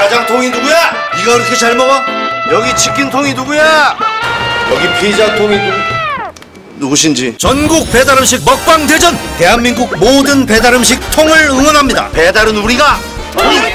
짜장통이 누구야? 네가 그렇게 잘 먹어? 여기 치킨통이 누구야? 여기 피자통이 누구? 누구신지 전국 배달음식 먹방 대전 대한민국 모든 배달음식 통을 응원합니다 배달은 우리가 우리가